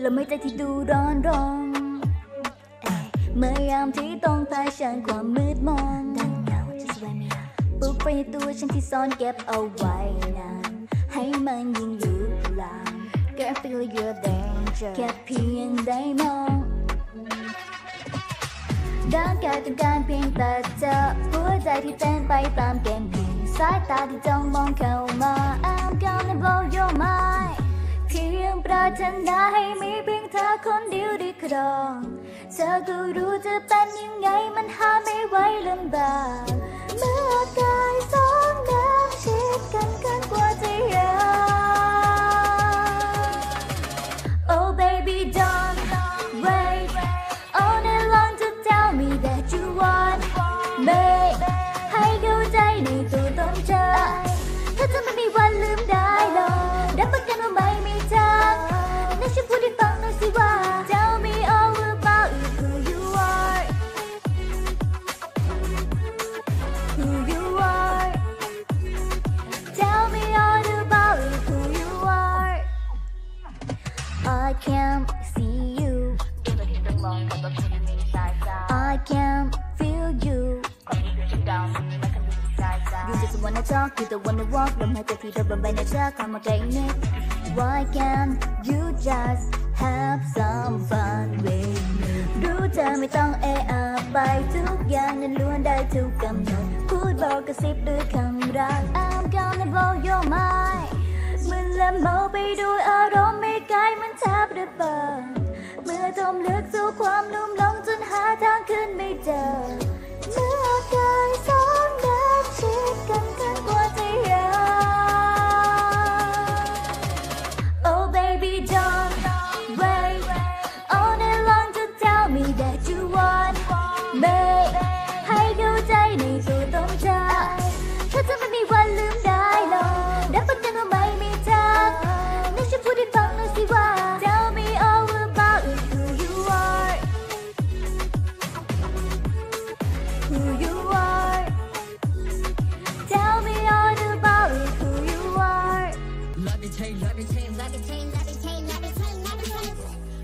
และไม่ใจที่ดูร้อนรองเอ้ยเมื่อยามที่ต้องเผชิญความมืดมนปลุกไฟในตัวฉันที่ซ่อนเก็บเอาไว้นานให้มันยิ่งลุกลาม Get feel your danger แค่เพียงได้มองร่างกายต้องการเพียงแต่เจอหัวใจที่เต้นไปตามเกมเพียง สายตาที่จ้องมองเข้ามา I'm gonna blow your mind เพียงปรารถนาให้มีเพียงเธอคนเดียวได้ครอง เธอก็รู้จะเป็นยังไงมันหาไม่ไหวลำบาก I can't see you I can't feel you You just wanna talk, you don't wanna walk ลมหายใจที่เดินบนใบหน้าเธอเข้ามาใกล้นิด Why can't you just have some fun with me รู้เธอไม่ต้องเอะอะไปทุกอย่างนั้นล้วนได้ถูกกำหนดพูดบอกกระซิบด้วยคำรัก จมลึกสู่ความลุ่ม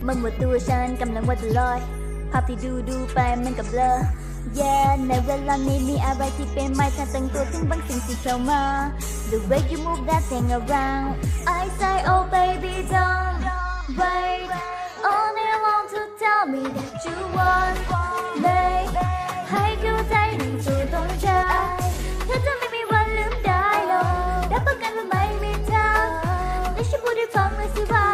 มันว่าตัวฉันกำลังว่าจะลอย ภาพที่ดูดูไปมันกับเลอ Yeah ในเวลานี้มีอะไรที่เป็นไม่ฉันตั้งตัวถึงบางสิ่งที่เข้ามา The way you move that thing around I say oh baby don't wait Only long to tell me that you want me ให้เข้าใจถึงตัวตนเธอเธอจะไม่มีวันลืมได้หรอกรับประกันว่าไม่มีทางและฉันพูดด้วยความรู้สึกว่า